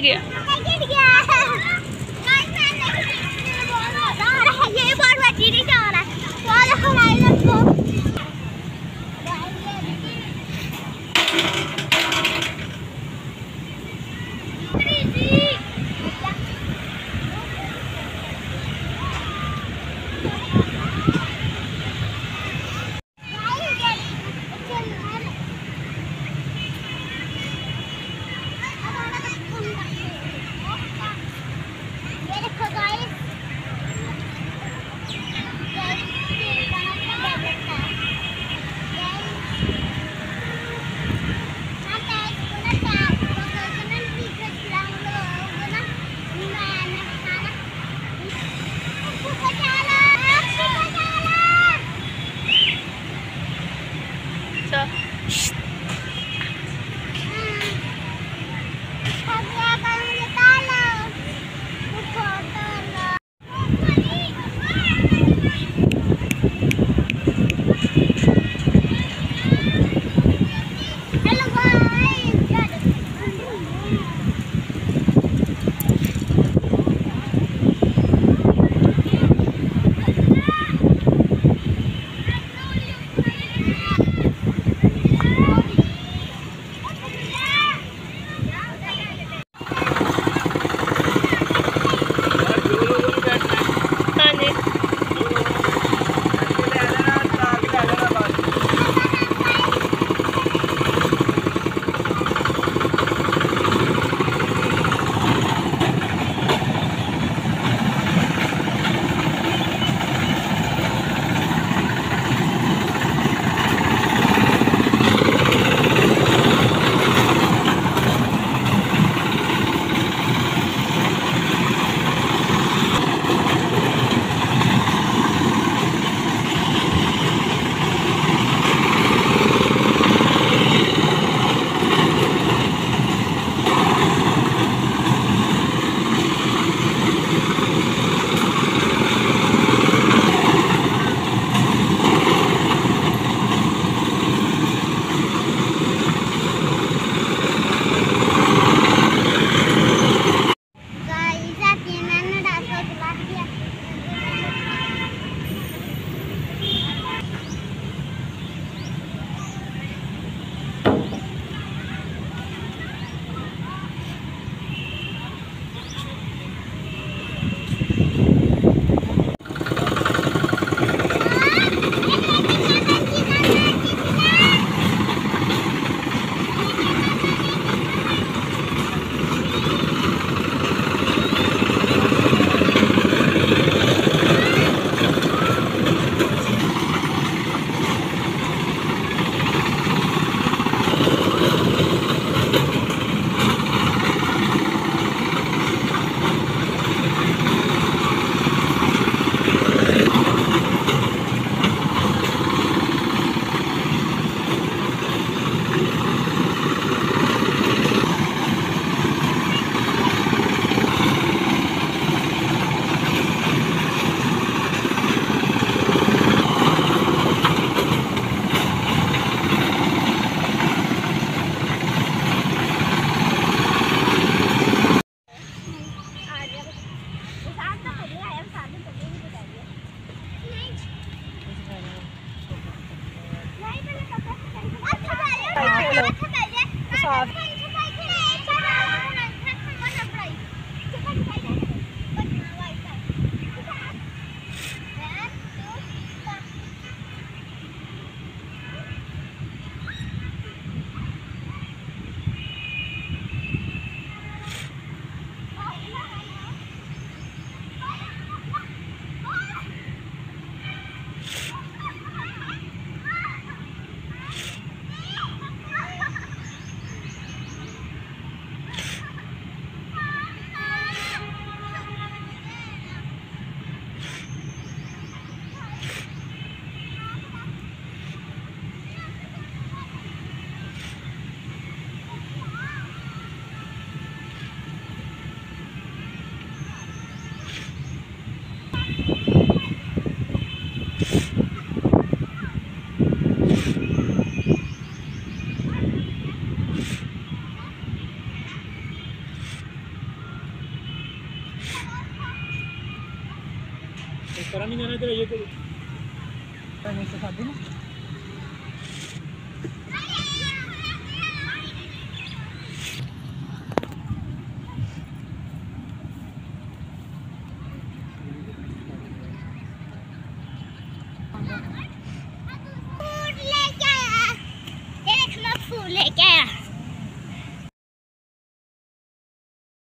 गिर गया para mí no hay que yo ¿También se fatima?